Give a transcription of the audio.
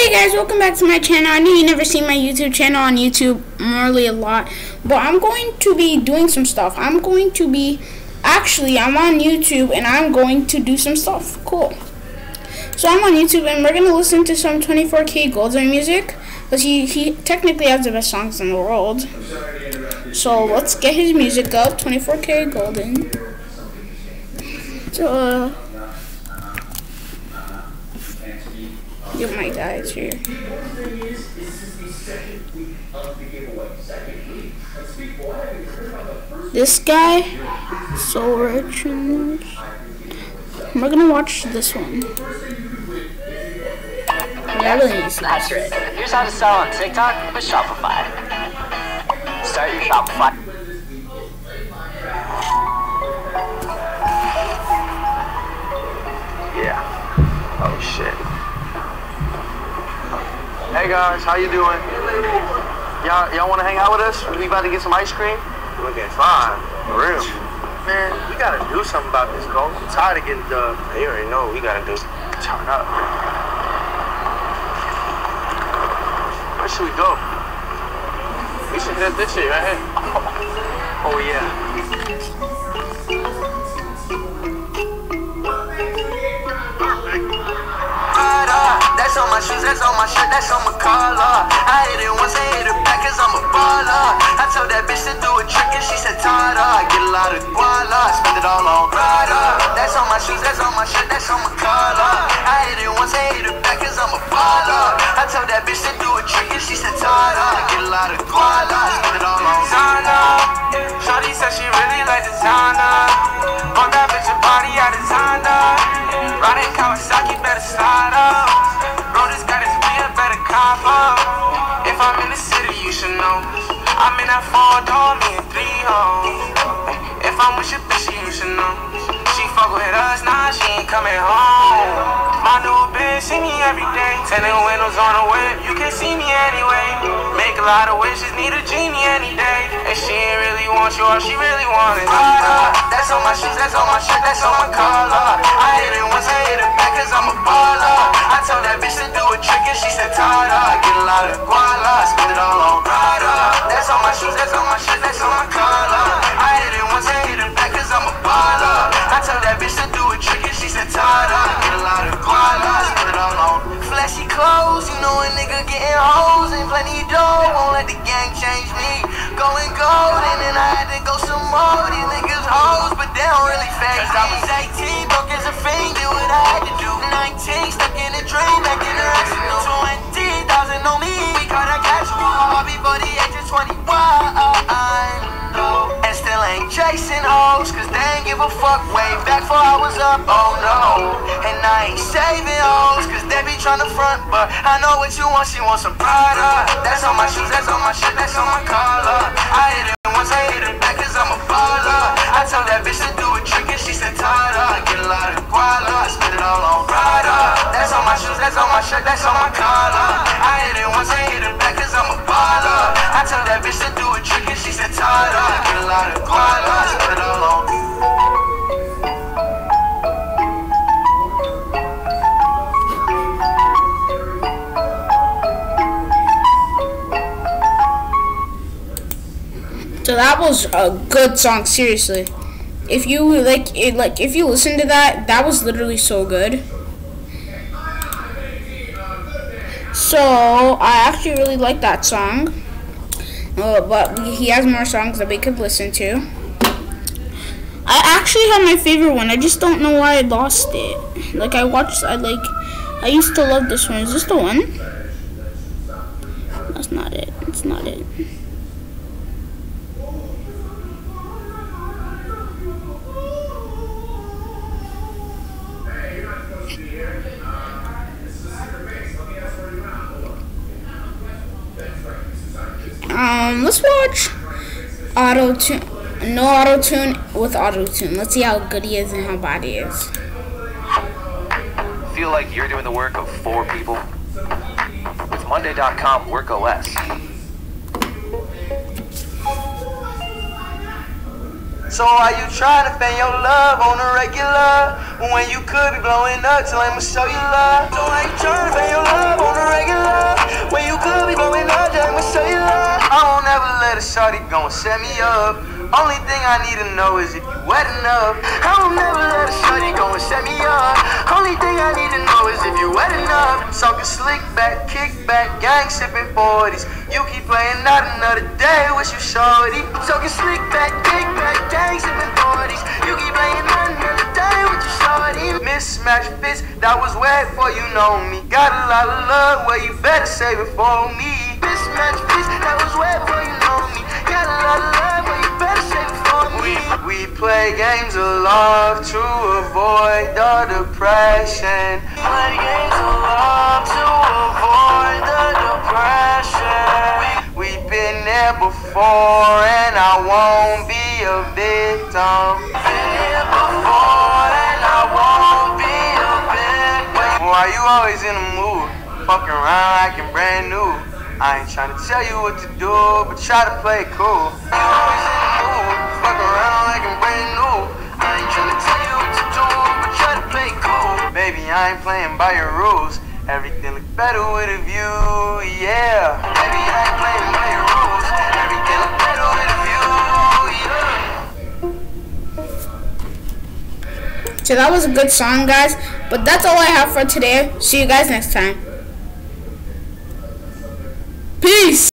Hey guys, welcome back to my channel. I know you never seen my YouTube channel on YouTube really a lot, but I'm going to be doing some stuff. I'm going to be, actually, I'm on YouTube and I'm going to do some stuff. Cool. So I'm on YouTube and we're going to listen to some 24kGoldn music, because he, he technically has the best songs in the world. So let's get his music up, 24kGoldn. So, uh, get my guys here. This guy, so rich We're gonna watch this one. Yeah, really That's right. Here's how to sell on TikTok with Shopify. Start your Shopify. Hey guys, how you doing? Y'all, y'all want to hang out with us? We about to get some ice cream. Okay, fine. For real. Man, we gotta do something about this, Cole. I'm tired of getting the. You already know what we gotta do. Turn up. Where should we go? We should hit this shit right here. Oh yeah. Oh, my shoes, that's on my shirt, that's on my collar. I hit it once, I hit it back cause I'm a baller. I told that bitch to do a trick and she said Tada. I Get a lot of guala, spend it all on Prada. That's on my shoes, that's on my shirt, that's on my collar. I hit it once, I hit it back cause I'm a baller. I told that bitch to do a trick and she said Tada. I Get a lot of guala, know. I'm in that four door, me and three hoes. If I'm with your bitch, you should know. She fuck with us, nah, she ain't coming home. My new bitch see me every day. Tinted windows on the whip, you can see me anyway. Make a lot of wishes, need a genie any day. And she ain't really want you, all she really want is That's on my shoes, that's on my shirt, that's on my collar. I hit it once, I hit it back cause I'm a and dough. Won't let the gang change me. Going golden and I had to go some more. These niggas hoes, but they don't really phase me. I was 18, broke as a fiend, did what I had to do. 19, stuck in a dream, back in the arsenal. 20,000 on me, we caught a cash All before the age of 21. Give a fuck way back before I was up, oh no. And I ain't saving hoes, cause they be tryna front, but I know what you want, she wants some Prada. That's on my shoes, that's on my shit, that's on my collar. I hit it once, I hit it back, cause I'm a baller. I told that bitch to do a trick, and she said Tada. Get a lot of guala, spend it all on Prada. That's on my shoes, that's on my shirt, that's on my collar. I hit it once, I hit it back, cause I'm a baller. I told that bitch to do a trick, and she said Tada. Get a lot of guala, spend it all that was a good song, seriously. If you like it, like if you listen to that, that was literally so good. So I actually really like that song. Uh, but he has more songs that we could listen to. I actually have my favorite one. I just don't know why I lost it. Like I watched, I like, I used to love this one. Is this the one? That's not it. It's not it. Um, let's watch auto tune. No auto tune with auto tune. Let's see how good he is and how bad he is. Feel like you're doing the work of four people? With Monday.com Work OS, So why you trying to fan your love on a regular when you could be blowing up? So I'ma show you love. So why you trying to fan your love on a regular when you could be blowing up? So I'ma show you love. I won't ever let a shawty go and set me up. Only thing I need to know is if you wet enough. I will never let a shorty gon' set me up. Only thing I need to know is if you wet enough. Talking slick back, kick back, gang sipping 40s. You keep playing not another day, wish you shorty. Talking slick back, kick back, gang sipping 40s. You keep playing not another day, with you shorty. Mismatch fits, that was wet for you know me. Got a lot of love, well you better save it for me. Mismatch fits, that was wet before you know me. Got a lot of love, well you better save it for me. We play games of love to avoid the depression. Play games of love to avoid the depression. We, we've been there before and I won't be a victim. Been here before and I won't be a victim. Why you always in the mood? Fucking around like you're brand new. I ain't trying to tell you what to do, but try to play it cool. I ain't. Baby, I ain't playing by your rules. Everything look better with a view, yeah. I ain't playing by your rules. Everything look better with a view, yeah. So that was a good song, guys. But that's all I have for today. See you guys next time. Peace.